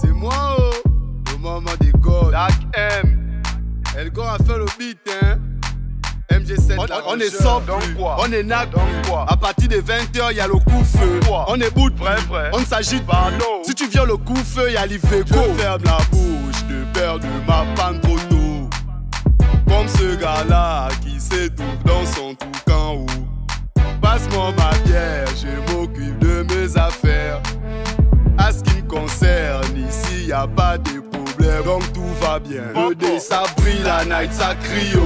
C'est moi, oh, le maman des gods. Dak M. Elgon a fait le beat, hein. MG7, On- la on est Donc quoi? On est nac. Quoi? À partir de 20h, y a le coup feu. quoi? On est bout Vrai, vrai. On ne s'agite Pardon. Si tu viens le coup feu, y a l'Ifeco. Je ferme la bouche de peur de ma panne trop tôt. Comme ce gars-là qui s'étouffe dans son toucan haut. Passe-moi ma bière, je m'occupe de mes affaires. Ici y a pas de problème, donc tout va bien. Le dé ça brille, la night ça crie oh.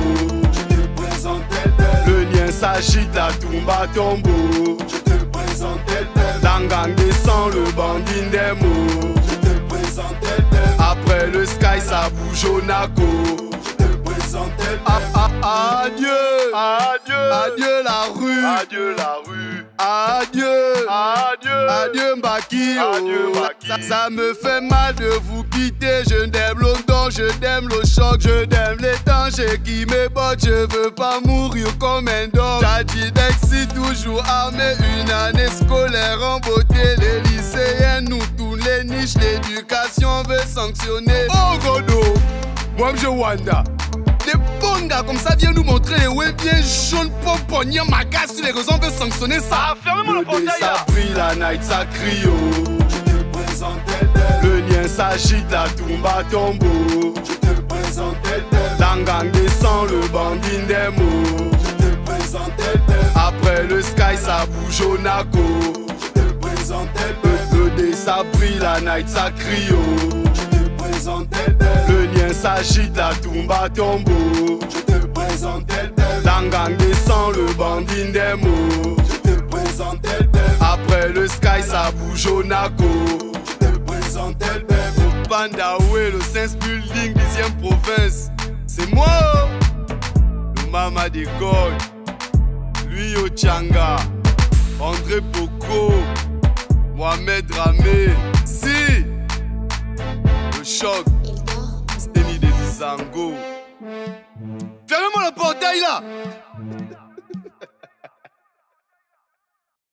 Je te présente tel tel. Le lien s'agite, la tumba tombeau. Je te présente tel tel. L'angang descend, le bandit des mots. Je te présente tel tel. Après le sky, ça bouge au naco. Je te présente tel tel. Ah, ah, adieu. Adieu. Adieu la rue. Adieu la rue. Adieu. Adieu. Adieu Mbaki, oh. Adieu, Mbaki. Ça, ça me fait mal de vous quitter. Je n'aime London, je n'aime le choc, je n'aime les dangers qui me bottent. Je veux pas mourir comme un dog. Dexy, toujours armé. Une année scolaire en beauté. Les lycéens, nous, tous les niches. L'éducation veut sanctionner. Oh Godo, moi je Wanda. Des bons gars comme ça viennent nous montrer les ouais bien jaunes pour pogner ma casse sur les raisons veut sanctionner ça. Ah, fermez-moi le portail ça brille, la night ça crie oh. Je te présente tel. Le lien s'agite, la tumba tombeau. Je te présente tel. L'angang descend, le bandit des mots. Je te présente tel. Après le sky ça bouge au naco. Je te présente tel. Le dé ça brille, la night ça crie oh. Je te présente tel. Le lien s'agite, la tumba tombeau. Je te présente tel descend, le bandit des mots. Je te présente tel tel. Après le sky, ça bouge au naco. Je te présente tel tel. Au Pandaoué, le Sense Building, 10ème province? C'est moi, le mama des gods. Lui au Tchanga. André Poco. Mohamed Ramé. Si. Le choc. Steny de Zango. Fermez-moi le portail là